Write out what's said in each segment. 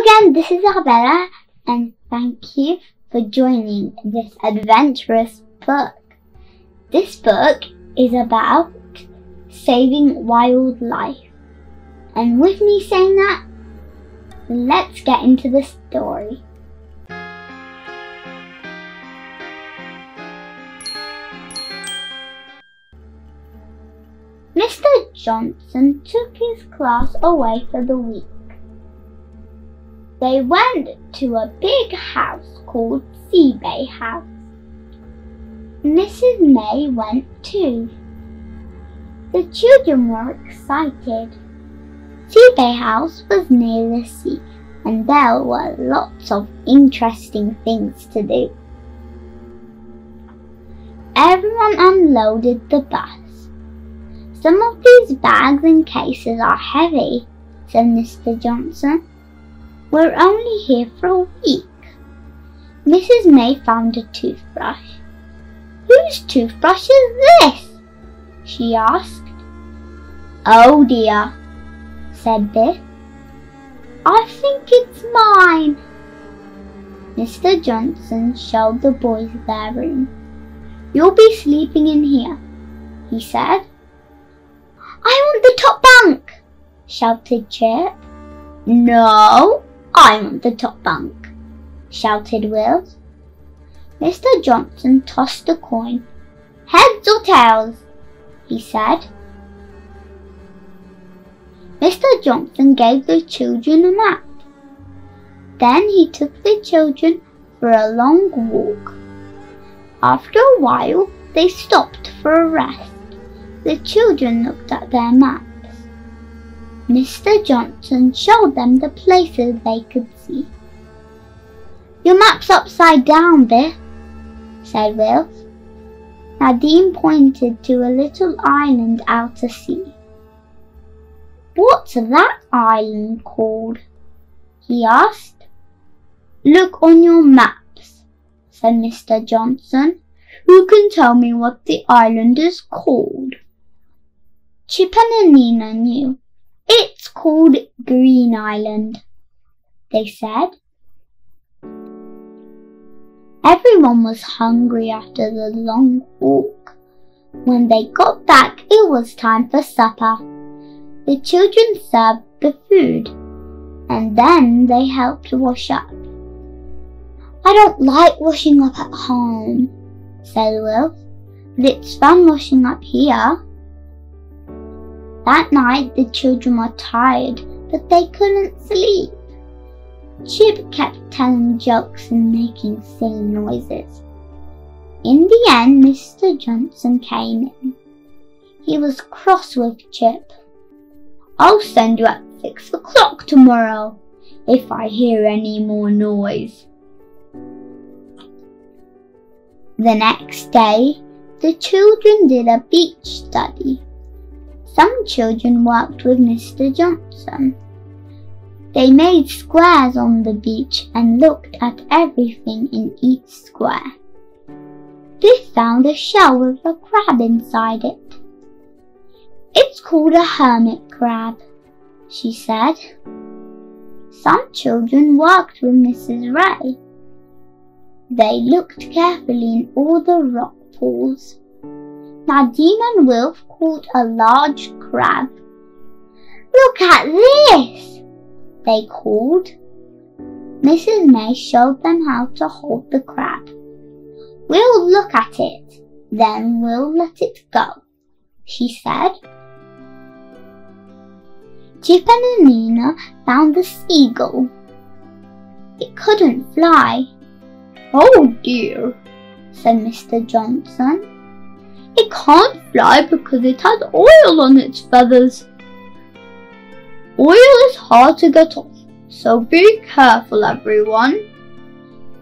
again, this is Arbella, and thank you for joining this adventurous book. This book is about saving wildlife. And with me saying that, let's get into the story. Mr. Johnson took his class away for the week. They went to a big house called Seabay House. Mrs. May went too. The children were excited. Seabay House was near the sea and there were lots of interesting things to do. Everyone unloaded the bus. Some of these bags and cases are heavy, said Mr. Johnson. We're only here for a week. Mrs. May found a toothbrush. Whose toothbrush is this? she asked. Oh dear, said Biff. I think it's mine. Mr. Johnson showed the boys their room. You'll be sleeping in here, he said. I want the top bunk, shouted Chip. No, I want the top bunk, shouted Wilf. Mr. Johnson tossed a coin. Heads or tails, he said. Mr. Johnson gave the children a nap. Then he took the children for a long walk. After a while, they stopped for a rest. The children looked at their maps. Mr. Johnson showed them the places they could see. Your map's upside down, Biff, said Wilf. Nadine pointed to a little island out to sea. What's that island called? he asked. Look on your maps, said Mr. Johnson. Who can tell me what the island is called? Chip and Nina knew. It's called Green Island, they said. Everyone was hungry after the long walk. When they got back, it was time for supper. The children served the food, and then they helped wash up. I don't like washing up at home, said Wilf, but it's fun washing up here. That night the children were tired, but they couldn't sleep. Chip kept telling jokes and making silly noises. In the end, Mr. Johnson came in. He was cross with Chip. I'll send you at six o'clock tomorrow if I hear any more noise. The next day, the children did a beach study. Some children worked with Mr. Johnson. They made squares on the beach and looked at everything in each square. They found a shell with a crab inside it. It's called a hermit crab, she said. Some children worked with Mrs. Ray. They looked carefully in all the rock pools. Nadine and Wilf caught a large crab. Look at this, they called. Mrs. May showed them how to hold the crab. We'll look at it, then we'll let it go, she said. Chip and Nina found the seagull. It couldn't fly. Oh dear, said Mr. Johnson. It can't fly because it has oil on its feathers. Oil is hard to get off, so be careful everyone.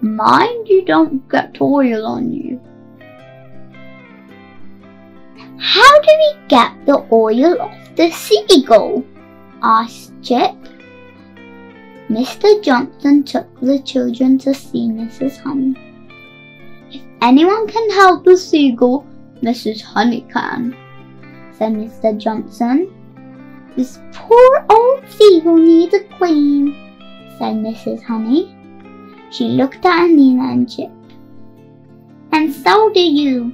Mind you don't get oil on you. How do we get the oil off the seagull? asked Chip. Mr. Johnson took the children to see Mrs. Honey. If anyone can help the seagull, Mrs. Honeycomb, said Mr. Johnson. This poor old seagull needs a queen, said Mrs. Honey. She looked at Anneena and Chip. And so do you,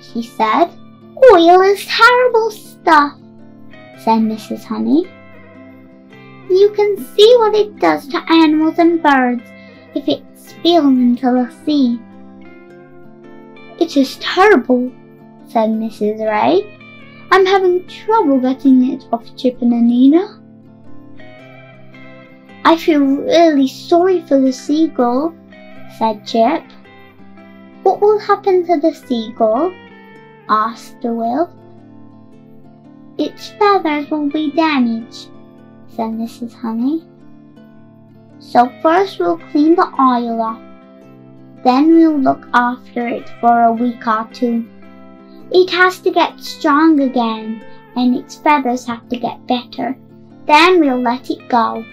she said. Oil is terrible stuff, said Mrs. Honey. You can see what it does to animals and birds if it spills into the sea. It is terrible, said Mrs. Ray. I'm having trouble getting it off Chip and Anneena. I feel really sorry for the seagull, said Chip. What will happen to the seagull? asked the Wilf. Its feathers will be damaged, said Mrs. Honey. So first we'll clean the oil off. Then we'll look after it for a week or two. It has to get strong again, and its feathers have to get better. Then we'll let it go.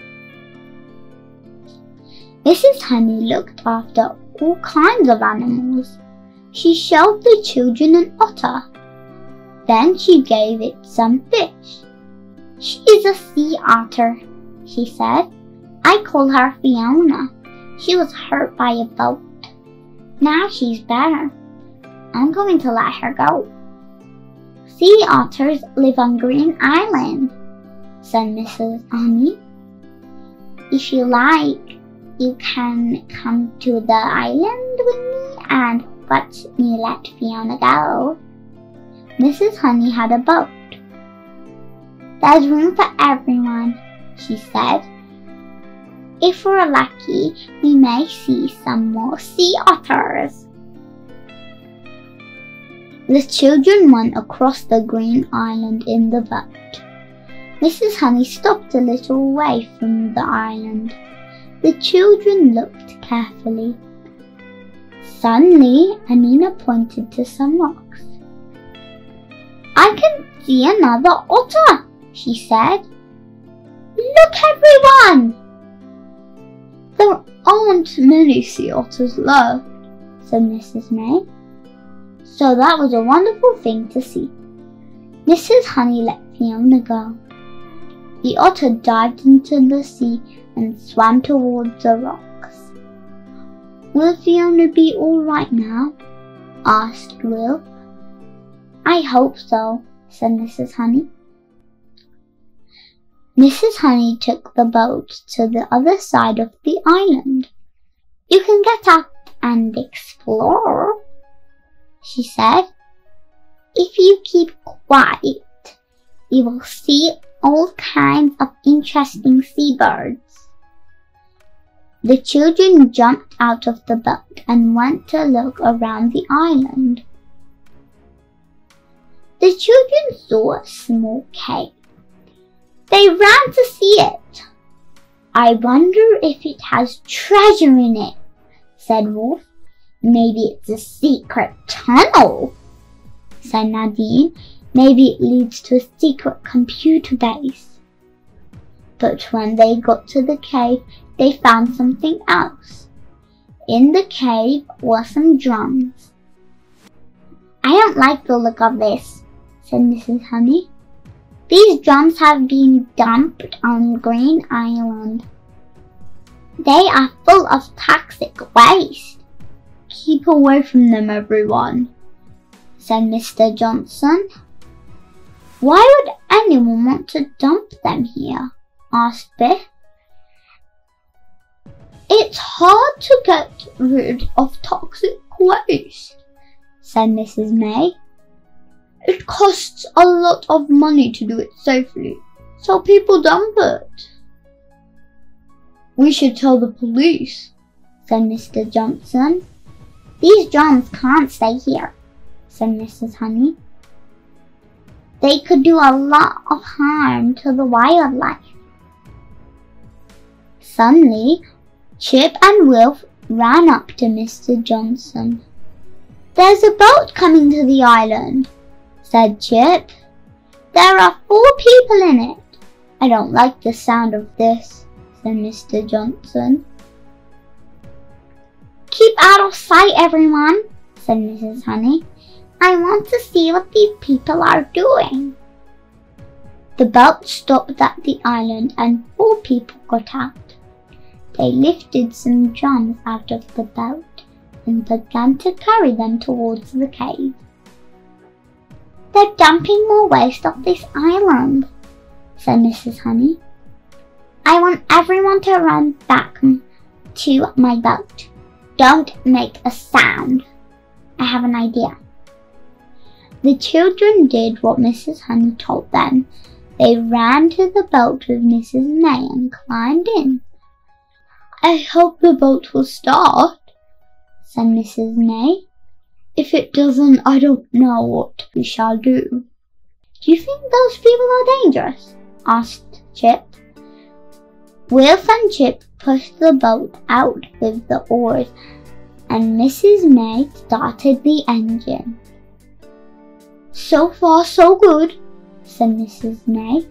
Mrs. Honey looked after all kinds of animals. She showed the children an otter. Then she gave it some fish. She is a sea otter, she said. I call her Fiona. She was hurt by a boat. Now she's better. I'm going to let her go. Sea otters live on Green Island, said Mrs. Honey. If you like, you can come to the island with me and watch me let Fiona go. Mrs. Honey had a boat. There's room for everyone, she said. If we're lucky, we may see some more sea otters. The children went across the green island in the boat. Mrs. Honey stopped a little way from the island. The children looked carefully. Suddenly, Anneena pointed to some rocks. I can see another otter, she said. Look, everyone! There aren't many sea otters left, said Mrs. May. So that was a wonderful thing to see. Mrs. Honey let Fiona go. The otter dived into the sea and swam towards the rocks. Will Fiona be all right now? asked Wilf. I hope so, said Mrs. Honey. Mrs. Honey took the boat to the other side of the island. You can get up and explore, she said. If you keep quiet, you will see all kinds of interesting seabirds. The children jumped out of the boat and went to look around the island. The children saw a small cave. They ran to see it. I wonder if it has treasure in it, said Wilf. Maybe it's a secret tunnel, said Nadine. Maybe it leads to a secret computer base. But when they got to the cave, they found something else. In the cave were some drums. I don't like the look of this, said Mrs. Honey. These drums have been dumped on Green Island. They are full of toxic waste. Keep away from them, everyone, said Mr. Johnson. Why would anyone want to dump them here? asked Biff. It's hard to get rid of toxic waste, said Mrs. May. It costs a lot of money to do it safely, so people dump it. We should tell the police, said Mr. Johnson. These drums can't stay here, said Mrs. Honey. They could do a lot of harm to the wildlife. Suddenly, Chip and Wilf ran up to Mr. Johnson. There's a boat coming to the island, said Chip. There are four people in it. I don't like the sound of this, said Mr. Johnson. Keep out of sight, everyone, said Mrs. Honey. I want to see what these people are doing. The boat stopped at the island and four people got out. They lifted some drums out of the boat and began to carry them towards the cave. They're dumping more waste off this island, said Mrs. Honey. I want everyone to run back to my boat. Don't make a sound. I have an idea. The children did what Mrs. Honey told them. They ran to the boat with Mrs. May and climbed in. I hope the boat will start, said Mrs. May. If it doesn't, I don't know what we shall do. Do you think those people are dangerous? asked Chip. Wilf and Chip pushed the boat out with the oars, and Mrs. May started the engine. So far, so good, said Mrs. May.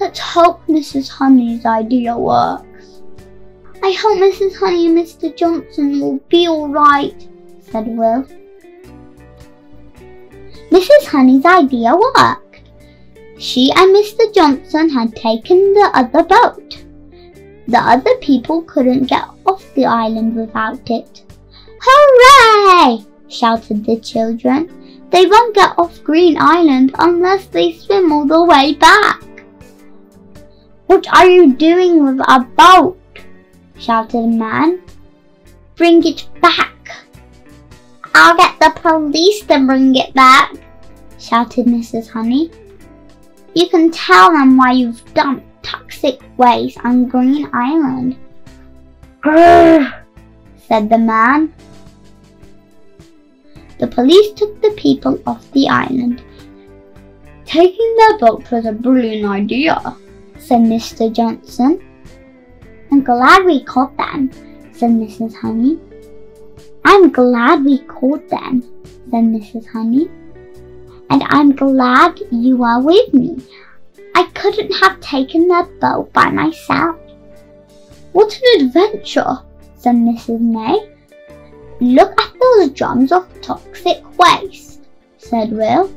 Let's hope Mrs. Honey's idea works. I hope Mrs. Honey and Mr. Johnson will be all right, said Wilf. Mrs. Honey's idea worked. She and Mr. Johnson had taken the other boat. The other people couldn't get off the island without it. Hooray! shouted the children. They won't get off Green Island unless they swim all the way back. What are you doing with our boat? shouted a man. Bring it back. I'll get the police to bring it back, shouted Mrs. Honey. You can tell them why you've dumped toxic waste on Green Island. Grr, said the man. The police took the people off the island. Taking their boat was a brilliant idea, said Mr. Johnson. I'm glad we caught them, said Mrs. Honey. I'm glad we caught them, said Mrs. Honey. And I'm glad you are with me. I couldn't have taken that boat by myself. What an adventure, said Mrs. May. Look at those drums of toxic waste, said Wilf.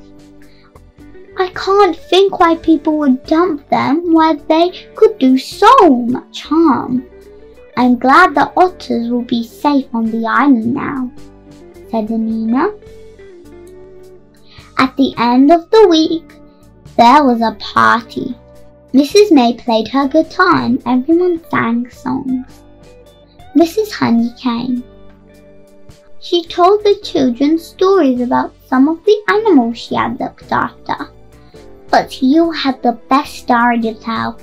I can't think why people would dump them where they could do so much harm. I'm glad the otters will be safe on the island now, said Anneena. At the end of the week, there was a party. Mrs. May played her guitar and everyone sang songs. Mrs. Honey came. She told the children stories about some of the animals she had looked after. But you had the best story to tell,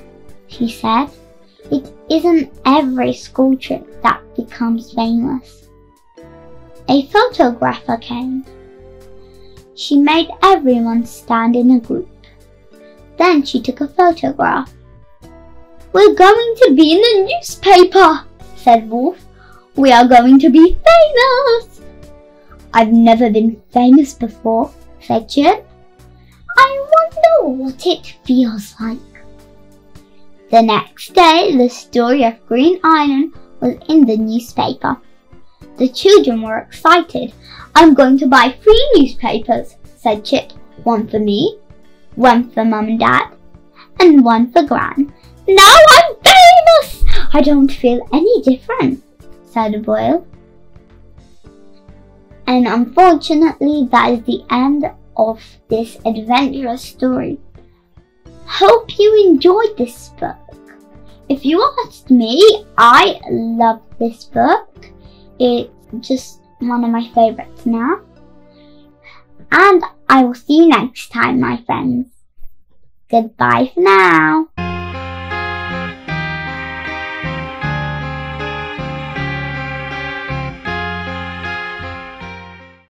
she said. It isn't every school trip that becomes famous. A photographer came. She made everyone stand in a group. Then she took a photograph. We're going to be in the newspaper, said Wilf. We are going to be famous. I've never been famous before, said Chip. I wonder what it feels like. The next day, the story of Green Island was in the newspaper. The children were excited. I'm going to buy three newspapers, said Chip. One for me, one for Mum and Dad, and one for Gran. Now I'm famous! I don't feel any different, said Boyle. And unfortunately, that is the end of this adventurous story. Hope you enjoyed this book. If you asked me, I love this book. It's just one of my favorites now. And I will see you next time, my friends. Goodbye for now.